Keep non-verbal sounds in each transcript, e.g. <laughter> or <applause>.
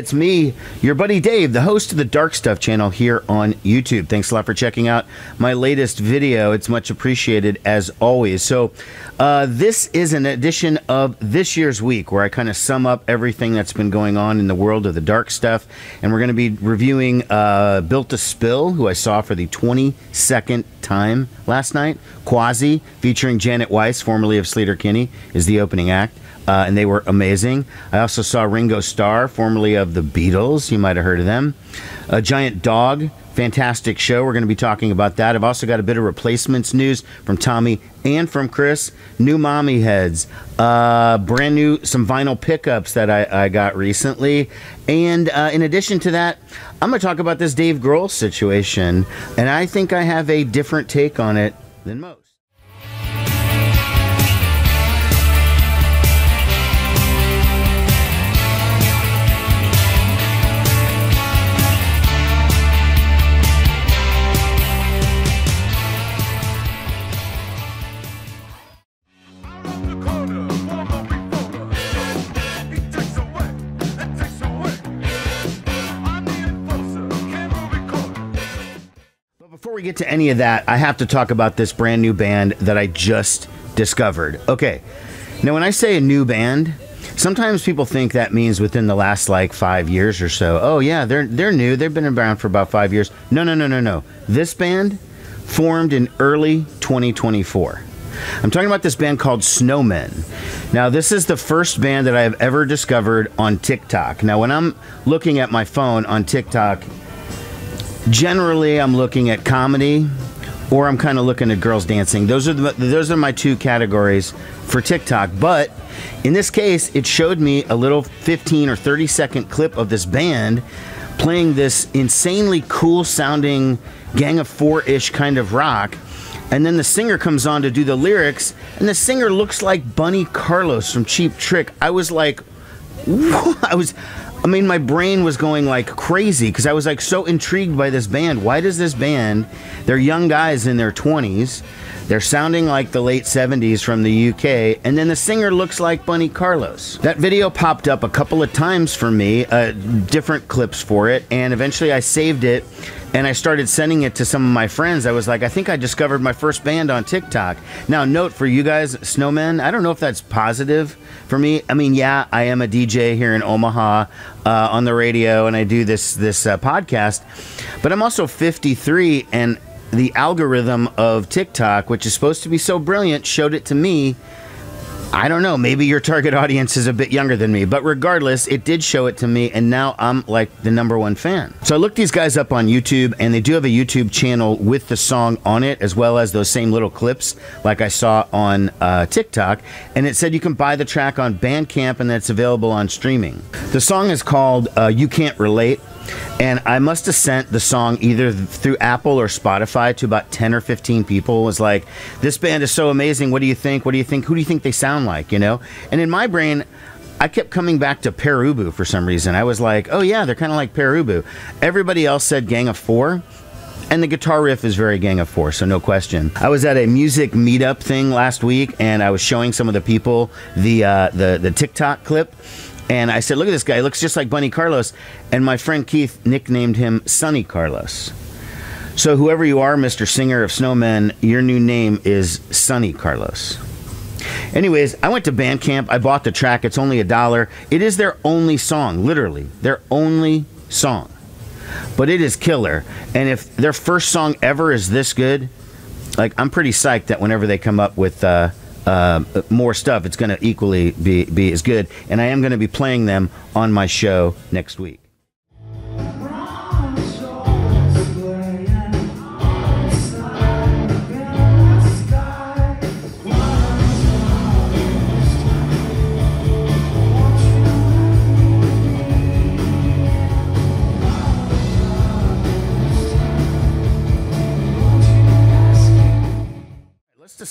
It's me, your buddy Dave, the host of the Dark Stuff channel here on YouTube. Thanks a lot for checking out my latest video. It's much appreciated as always. So, uh, this is an edition of this year's week where I kind of sum up everything that's been going on in the world of the dark stuff. And we're going to be reviewing uh, Built to Spill, who I saw for the 22nd time last night. Quasi, featuring Janet Weiss, formerly of Sleater-Kinney, is the opening act uh, and they were amazing. I also saw Ringo Starr, formerly of the Beatles. You might have heard of them. A Giant Dog, fantastic show. We're going to be talking about that. I've also got a bit of replacements news from Tommy and from Chris. New Mommyheads, uh, brand new some vinyl pickups that I, I got recently, and uh, in addition to that, I'm going to talk about this Dave Grohl situation, and I think I have a different take on it than most. Get to any of that, I have to talk about this brand new band that I just discovered. Okay, now when I say a new band, sometimes people think that means within the last like five years or so. Oh yeah, they're they're new. They've been around for about five years. No, no, no, no, no. This band formed in early 2024. I'm talking about this band called Snowmen. Now, this is the first band that I have ever discovered on TikTok. Now, when I'm looking at my phone on TikTok, generally I'm looking at comedy or I'm kind of looking at girls dancing. Those are the, those are my two categories for TikTok. But in this case, it showed me a little 15 or 30 second clip of this band playing this insanely cool sounding Gang of Four ish kind of rock. And then the singer comes on to do the lyrics, and the singer looks like Bunny Carlos from Cheap Trick. I was like, <laughs> I was I mean, my brain was going like crazy because I was like so intrigued by this band. Why does this band, they're young guys in their 20s, they're sounding like the late 70s from the UK, and then the singer looks like Bunny Carlos. That video popped up a couple of times for me, uh, different clips for it, and eventually I saved it and I started sending it to some of my friends. I was like, I think I discovered my first band on TikTok. Now, note for you guys, Snowmen, I don't know if that's positive for me. I mean, yeah, I am a DJ here in Omaha uh, on the radio, and I do this this uh, podcast, but I'm also 53, and the algorithm of TikTok, which is supposed to be so brilliant, showed it to me I don't know. Maybe your target audience is a bit younger than me, but regardless, it did show it to me, and now I'm like the number one fan. So I looked these guys up on YouTube, and they do have a YouTube channel with the song on it, as well as those same little clips like I saw on uh, TikTok. And it said you can buy the track on Bandcamp, and that's available on streaming. The song is called uh, You Can't Relate. And I must have sent the song either through Apple or Spotify to about 10 or 15 people. It was like, this band is so amazing. What do you think? What do you think? Who do you think they sound like? You know? And in my brain, I kept coming back to Pere Ubu for some reason. I was like, oh yeah, they're kind of like Pere Ubu. Everybody else said Gang of Four. And the guitar riff is very Gang of Four, so no question. I was at a music meetup thing last week, and I was showing some of the people the uh, the the TikTok clip, and I said, Look at this guy. He looks just like Bunny Carlos. And my friend Keith nicknamed him Sonny Carlos. So, whoever you are, Mr. Singer of Snowmen, your new name is Sonny Carlos. Anyways, I went to Bandcamp. I bought the track. It's only a dollar. It is their only song, literally, their only song. But it is killer. And if their first song ever is this good, like, I'm pretty psyched that whenever they come up with. Uh, uh, more stuff, it's going to equally be, be as good. And I am going to be playing them on my show next week.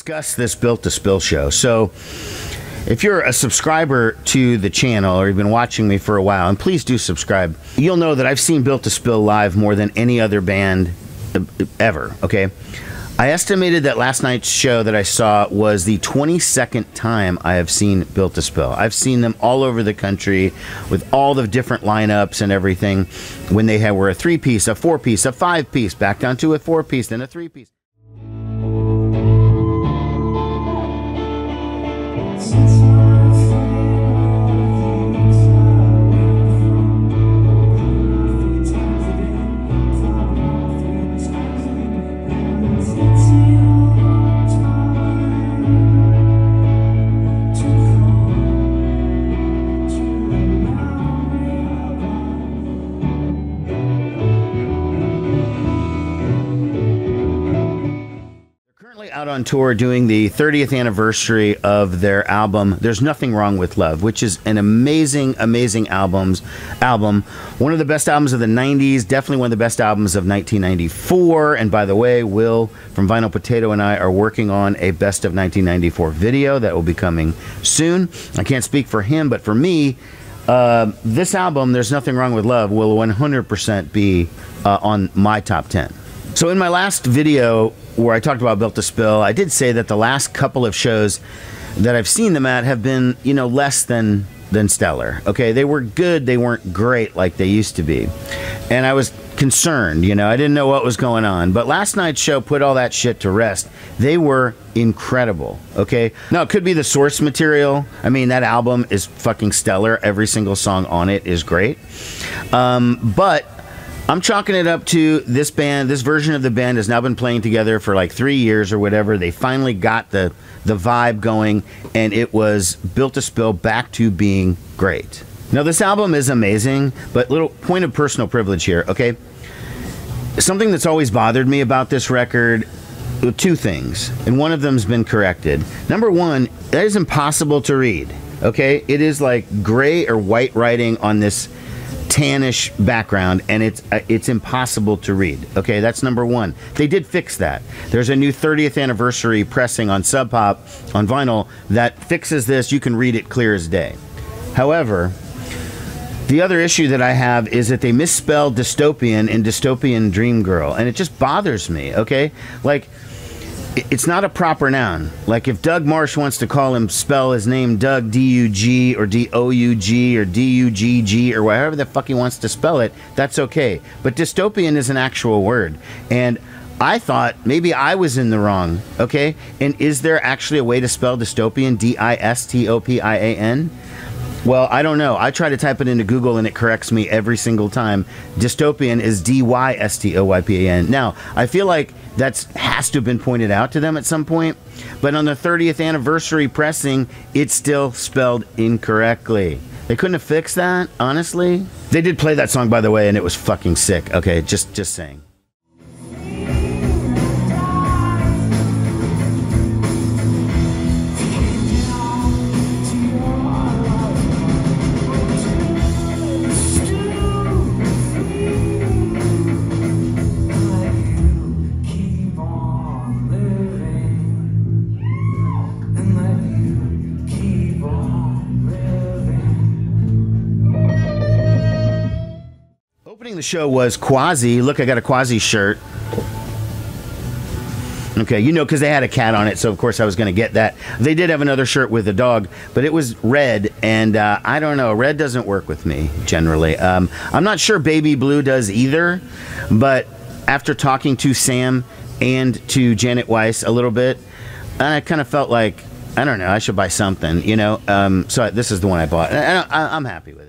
Discuss this Built to Spill show. So, if you're a subscriber to the channel or you've been watching me for a while, and please do subscribe, you'll know that I've seen Built to Spill live more than any other band ever, okay? I estimated that last night's show that I saw was the 22nd time I have seen Built to Spill. I've seen them all over the country with all the different lineups and everything. When they had, were a three piece, a four piece, a five piece, back down to a four piece, then a three piece. On tour doing the 30th anniversary of their album there's nothing wrong with love which is an amazing amazing albums album. One of the best albums of the 90s definitely one of the best albums of 1994 and by the way will from vinyl potato and i are working on a best of 1994 video that will be coming soon. I can't speak for him but for me uh, this album there's nothing wrong with love will 100% be uh, on my top 10 so in my last video where I talked about Built to Spill, I did say that the last couple of shows that I've seen them at have been, you know, less than than stellar. Okay, they were good, they weren't great like they used to be. And I was concerned, you know, I didn't know what was going on. But last night's show put all that shit to rest. They were incredible. Okay? Now, it could be the source material. I mean, that album is fucking stellar. Every single song on it is great. Um, but I'm chalking it up to this band. This version of the band has now been playing together for like three years or whatever. They finally got the the vibe going, and it was built to spill back to being great. Now this album is amazing, but little point of personal privilege here. Okay, something that's always bothered me about this record. Two things, and one of them's been corrected. Number one, that is impossible to read. Okay, it is like gray or white writing on this tannish background and it's uh, it's impossible to read. Okay, that's number 1. They did fix that. There's a new 30th anniversary pressing on Sub Pop on vinyl that fixes this. You can read it clear as day. However, the other issue that I have is that they misspelled dystopian in dystopian dream girl and it just bothers me, okay? Like it's not a proper noun. Like if Doug Martsch wants to call him, spell his name Doug D U G or D O U G or D U G G or whatever the fuck he wants to spell it, that's okay. But dystopian is an actual word. And I thought maybe I was in the wrong, okay? And is there actually a way to spell dystopian? D I S T O P I A N? Well, I don't know. I try to type it into Google and it corrects me every single time. Dystopian is D Y S T O Y P A N. Now, I feel like that has to have been pointed out to them at some point, but on the 30th anniversary pressing, it's still spelled incorrectly. They couldn't have fixed that, honestly. They did play that song, by the way, and it was fucking sick. Okay, just just saying. The show was Quasi. Look, I got a Quasi shirt. Okay, you know, because they had a cat on it, so of course I was going to get that. They did have another shirt with a dog, but it was red, and uh, I don't know. Red doesn't work with me generally. Um, I'm not sure baby blue does either, but after talking to Sam and to Janet Weiss a little bit, I kind of felt like I don't know. I should buy something, you know. Um, so this is the one I bought. I, I, I'm happy with it.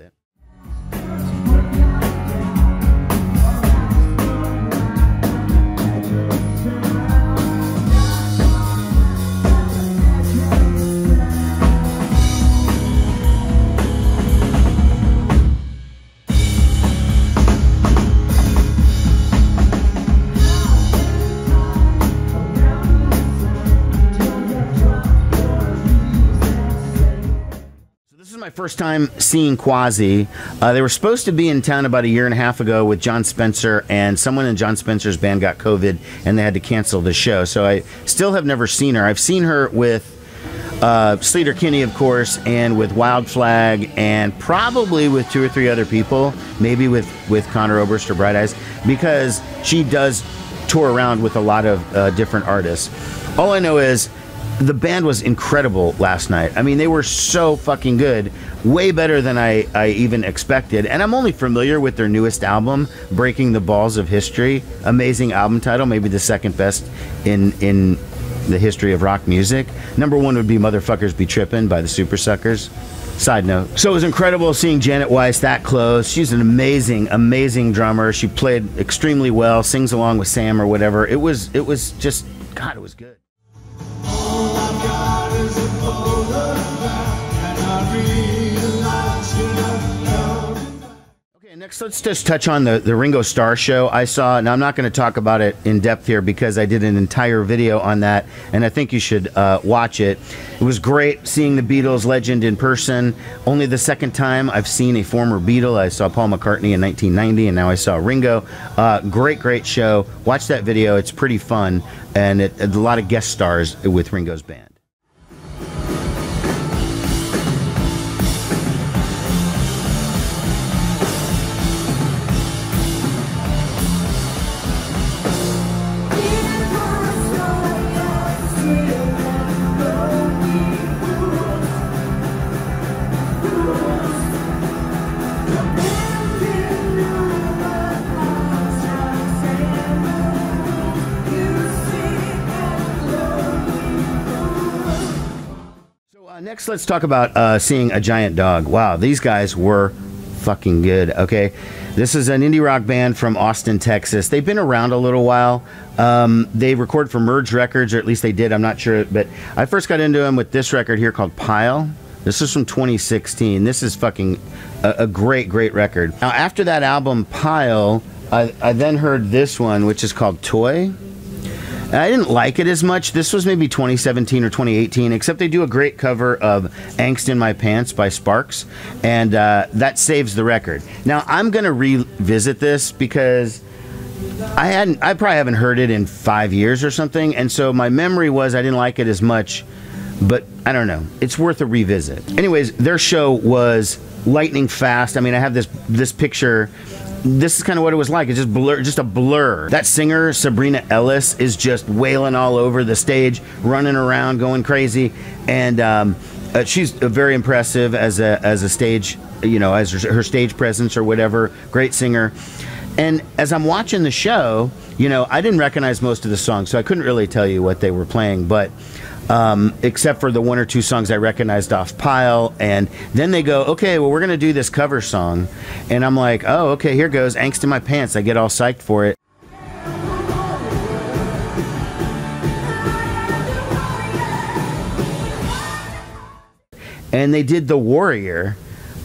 First time seeing Quasi. Uh, they were supposed to be in town about a year and a half ago with Jon Spencer, and someone in Jon Spencer's band got COVID, and they had to cancel the show. So I still have never seen her. I've seen her with uh, Sleater-Kinney, of course, and with Wild Flag, and probably with two or three other people, maybe with with Conor Oberst or Bright Eyes, because she does tour around with a lot of uh, different artists. All I know is the band was incredible last night. I mean, they were so fucking good, way better than I, I even expected. And I'm only familiar with their newest album, Breaking the Balls of History. Amazing album title, maybe the second best in in the history of rock music. Number one would be Motherfuckers Be Trippin' by the Supersuckers. Side note. So it was incredible seeing Janet Weiss that close. She's an amazing, amazing drummer. She played extremely well, sings along with Sam or whatever. It was it was just God, it was good. Next let's just touch on the, the Ringo Starr show. I saw, now I'm not going to talk about it in depth here because I did an entire video on that, and I think you should uh, watch it. It was great seeing the Beatles legend in person. Only the second time I've seen a former Beatle. I saw Paul McCartney in 1990, and now I saw Ringo. Uh, great, great show. Watch that video. It's pretty fun, and it, a lot of guest stars with Ringo's band. Let's talk about uh, seeing a giant dog. Wow, these guys were fucking good. Okay, this is an indie rock band from Austin, Texas. They've been around a little while. Um, they record for Merge Records, or at least they did. I'm not sure, but I first got into them with this record here called Pile. This is from 2016. This is fucking a, a great, great record. Now, after that album, Pile, I, I then heard this one, which is called Toy. I didn't like it as much. This was maybe 2017 or 2018, except they do a great cover of Angst in My Pants by Sparks, and uh, that saves the record. Now, I'm going to revisit this because. I hadn't I probably haven't heard it in 5 years or something and so my memory was I didn't like it as much but I don't know. It's worth a revisit. Anyways, their show was lightning fast. I mean, I have this this picture this is kind of what it was like. It's just blur, just a blur. That singer Sabrina Ellis is just wailing all over the stage, running around, going crazy, and um, uh, she's very impressive as a as a stage, you know, as her, her stage presence or whatever. Great singer. And as I'm watching the show, you know, I didn't recognize most of the songs, so I couldn't really tell you what they were playing, but um, except for the one or two songs I recognized off Pile. And then they go, okay, well, we're going to do this cover song. And I'm like, oh, okay, here goes Angst in My Pants. I get all psyched for it. And they did The Warrior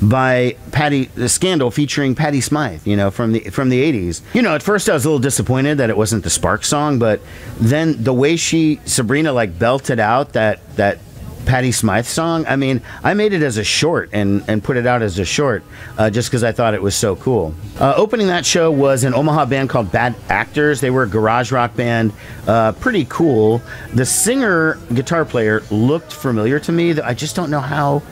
by Patty the Scandal featuring Patty Smyth, you know, from the from the 80s. You know, at first I was a little disappointed that it wasn't the Spark song, but then the way she Sabrina like belted out that that Patty Smyth song, I mean, I made it as a short and and put it out as a short uh, just because I thought it was so cool. Uh, opening that show was an Omaha band called Bad Actors. They were a garage rock band, uh, pretty cool. The singer guitar player looked familiar to me. I just don't know how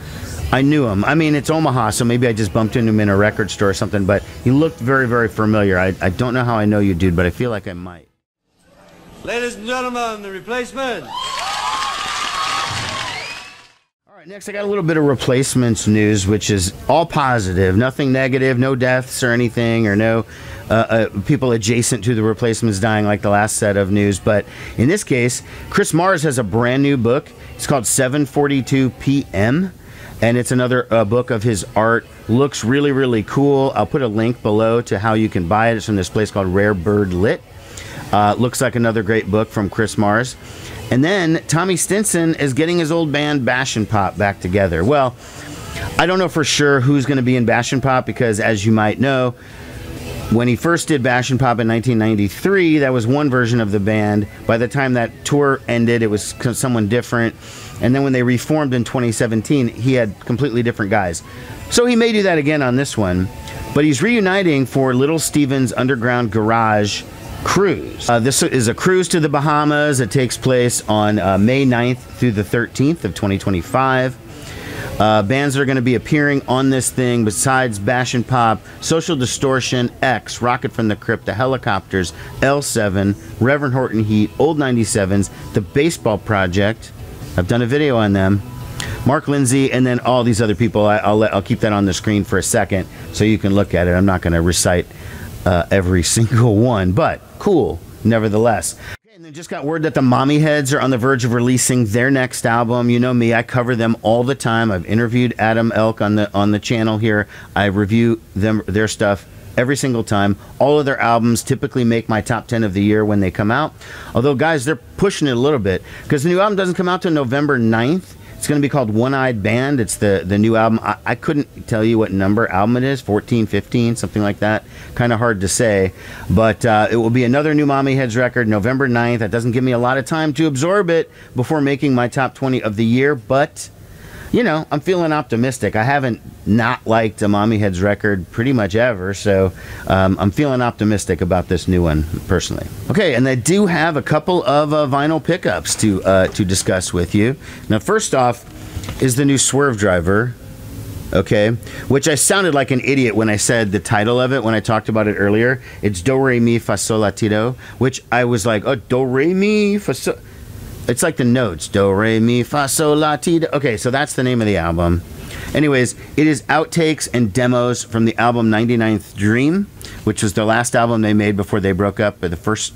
I knew him. I mean, it's Omaha, so maybe I just bumped into him in a record store or something, but he looked very, very familiar. I, I don't know how I know you, dude, but I feel like I might. Ladies and gentlemen, the replacement. All right, next I got a little bit of replacements news, which is all positive, nothing negative, no deaths or anything, or no uh, uh, people adjacent to the replacements dying like the last set of news. But in this case, Chris Mars has a brand new book. It's called 742 PM and it's another uh, book of his art. Looks really, really cool. I'll put a link below to how you can buy it. It's from this place called Rare Bird Lit. Uh, looks like another great book from Chris Mars. And then Tommy Stinson is getting his old band Bash and Pop back together. Well, I don't know for sure who's going to be in Bash and Pop because, as you might know, when he first did Bash and Pop in 1993, that was one version of the band. By the time that tour ended, it was someone different. And then when they reformed in 2017, he had completely different guys. So he may do that again on this one. But he's reuniting for Little Steven's Underground Garage cruise. Uh, this is a cruise to the Bahamas. It takes place on uh, May 9th through the 13th of 2025. Uh, bands that are going to be appearing on this thing besides Bash and Pop, Social Distortion, X, Rocket from the Crypt, The Helicopters, L7, Reverend Horton Heat, Old 97s, The Baseball Project. I've done a video on them. Mark Lindsay, and then all these other people. I, will let, I'll keep that on the screen for a second so you can look at it. I'm not going to recite uh, every <laughs> single one, but cool nevertheless. And then just got word that the Mommyheads are on the verge of releasing their next album. You know me, I cover them all the time. I've interviewed Adam Elk on the on the channel here. I review them their stuff every single time. All of their albums typically make my top 10 of the year when they come out. Although guys, they're pushing it a little bit because the new album doesn't come out till November 9th. It's going to be called One Eyed Band. It's the, the new album. I, I couldn't tell you what number album it is 14, 15, something like that. Kind of hard to say. But uh, it will be another new Mommyheads record November 9th. That doesn't give me a lot of time to absorb it before making my top 20 of the year. But you know, I'm feeling optimistic. I haven't not liked a Mommyheads record pretty much ever, so um, I'm feeling optimistic about this new one personally. Okay, and I do have a couple of uh, vinyl pickups to uh, to discuss with you. Now, first off, is the new Swervedriver. Okay, which I sounded like an idiot when I said the title of it when I talked about it earlier. It's Do Re Mi Fa Sol La Ti Do, which I was like, oh, Do Re Mi Fa Sol. It's like the notes. Do, re, mi, fa, sol, la, ti. Do. Okay, so that's the name of the album. Anyways, it is outtakes and demos from the album 99th Dream, which was the last album they made before they broke up, or the first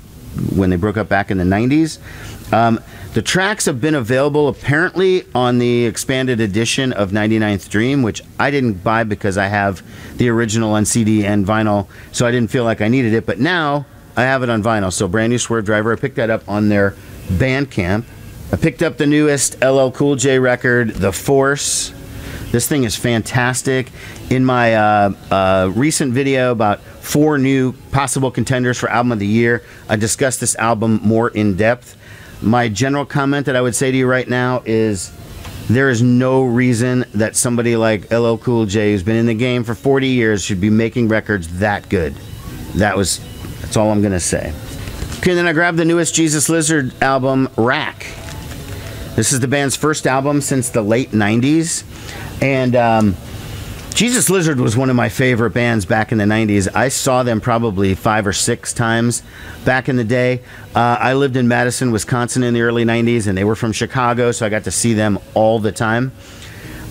when they broke up back in the 90s. Um, the tracks have been available apparently on the expanded edition of 99th Dream, which I didn't buy because I have the original on CD and vinyl, so I didn't feel like I needed it. But now I have it on vinyl. So brand new Swervedriver. I picked that up on their Bandcamp. I picked up the newest LL Cool J record, The Force. This thing is fantastic. In my uh, uh, recent video about four new possible contenders for Album of the Year, I discussed this album more in depth. My general comment that I would say to you right now is there is no reason that somebody like LL Cool J, who's been in the game for 40 years, should be making records that good. That was, that's all I'm going to say. Okay, then I grabbed the newest Jesus Lizard album, Rack. This is the band's first album since the late 90s. And um, Jesus Lizard was one of my favorite bands back in the 90s. I saw them probably five or six times back in the day. Uh, I lived in Madison, Wisconsin in the early 90s, and they were from Chicago, so I got to see them all the time.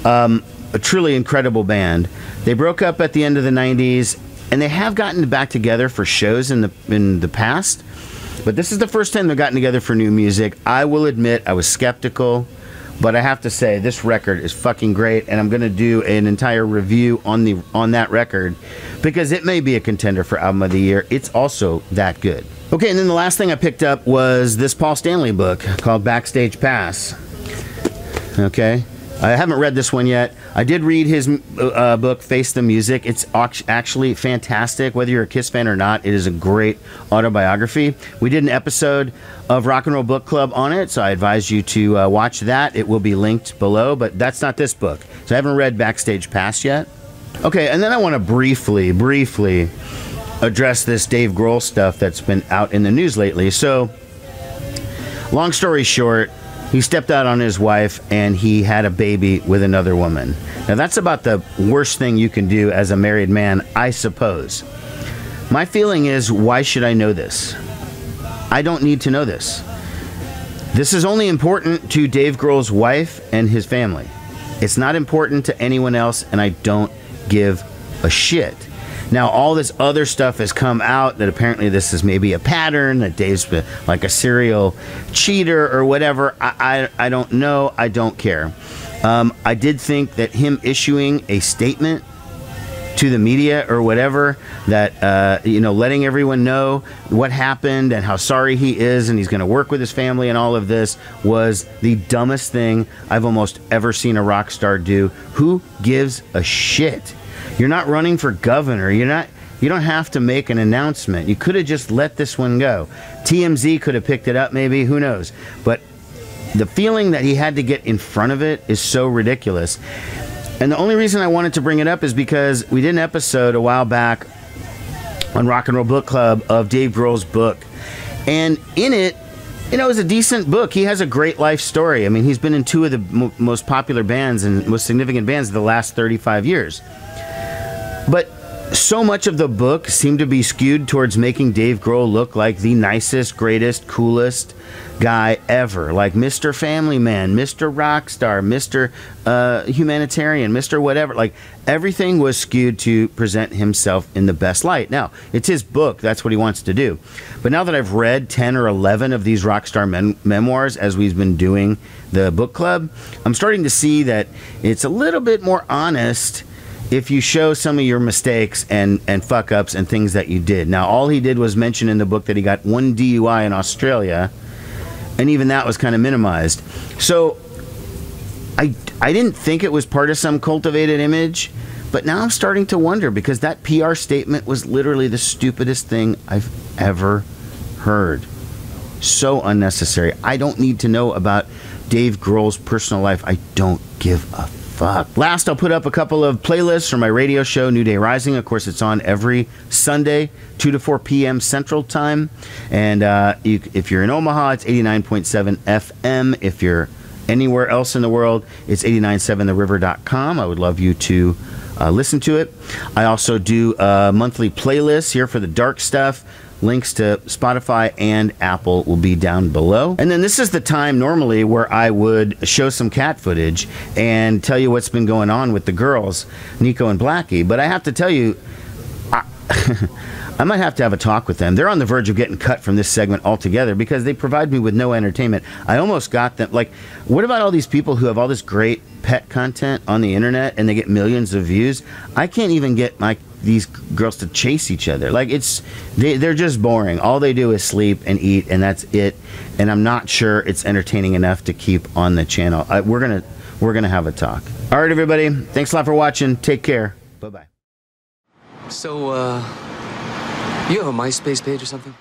Um, a truly incredible band. They broke up at the end of the 90s, and they have gotten back together for shows in the in the past. But this is the first time they've gotten together for new music. I will admit I was skeptical, but I have to say this record is fucking great, and I'm to do an entire review on the on that record because it may be a contender for album of the year. It's also that good. Okay, and then the last thing I picked up was this Paul Stanley book called Backstage Pass. Okay, I haven't read this one yet. I did read his uh, book, Face the Music. It's actually fantastic. Whether you're a Kiss fan or not, it is a great autobiography. We did an episode of Rock and Roll Book Club on it, so I advise you to uh, watch that. It will be linked below, but that's not this book. So I haven't read Backstage Pass yet. Okay, and then I want to briefly, briefly address this Dave Grohl stuff that's been out in the news lately. So, long story short, he stepped out on his wife and he had a baby with another woman. Now, that's about the worst thing you can do as a married man, I suppose. My feeling is, why should I know this? I don't need to know this. This is only important to Dave Grohl's wife and his family. It's not important to anyone else, and I don't give a shit. Now, all this other stuff has come out that apparently this is maybe a pattern, that Dave's like a serial cheater or whatever. I, I, I don't know. I don't care. Um, I did think that him issuing a statement to the media or whatever that uh, you know letting everyone know what happened and how sorry he is and he's going to work with his family and all of this was the dumbest thing I've almost ever seen a rock star do. Who gives a shit? You're not running for governor. You're not. You don't have to make an announcement. You could have just let this one go. TMZ could have picked it up, maybe. Who knows? But the feeling that he had to get in front of it is so ridiculous. And the only reason I wanted to bring it up is because we did an episode a while back on Rock and Roll Book Club of Dave Grohl's book. And in it, you know, it was a decent book. He has a great life story. I mean, he's been in two of the mo most popular bands and most significant bands of the last 35 years. But so much of the book seemed to be skewed towards making Dave Grohl look like the nicest, greatest, coolest guy ever. Like Mr. Family Man, Mr. Rockstar, Mr. Uh, humanitarian, Mr. Whatever. Like everything was skewed to present himself in the best light. Now, it's his book. That's what he wants to do. But now that I've read 10 or 11 of these Rockstar memoirs as we've been doing the book club, I'm starting to see that it's a little bit more honest if you show some of your mistakes and, and fuck ups and things that you did. Now, all he did was mention in the book that he got one DUI in Australia, and even that was kind of minimized. So, I, I didn't think it was part of some cultivated image, but now I'm starting to wonder because that PR statement was literally the stupidest thing I've ever heard. So unnecessary. I don't need to know about Dave Grohl's personal life. I don't give a fuck. Last, I'll put up a couple of playlists from my radio show, New Day Rising. Of course, it's on every Sunday, 2 to 4 p.m. Central Time. And uh, you, if you're in Omaha, it's 89.7 FM. If you're anywhere else in the world, it's 897theriver.com. I would love you to uh, listen to it. I also do a monthly playlist here for the dark stuff Links to Spotify and Apple will be down below. And then this is the time normally where I would show some cat footage and tell you what's been going on with the girls, Nico and Blackie. But I have to tell you, I, <laughs> I might have to have a talk with them. They're on the verge of getting cut from this segment altogether because they provide me with no entertainment. I almost got them. Like, what about all these people who have all this great pet content on the internet and they get millions of views? I can't even get my these girls to chase each other. Like it's they, they're just boring. All they do is sleep and eat, and that's it. And I'm not sure it's entertaining enough to keep on the channel. I, we're gonna we're gonna have a talk. All right, everybody. Thanks a lot for watching. Take care. Bye bye. So, uh, you have a MySpace page or something?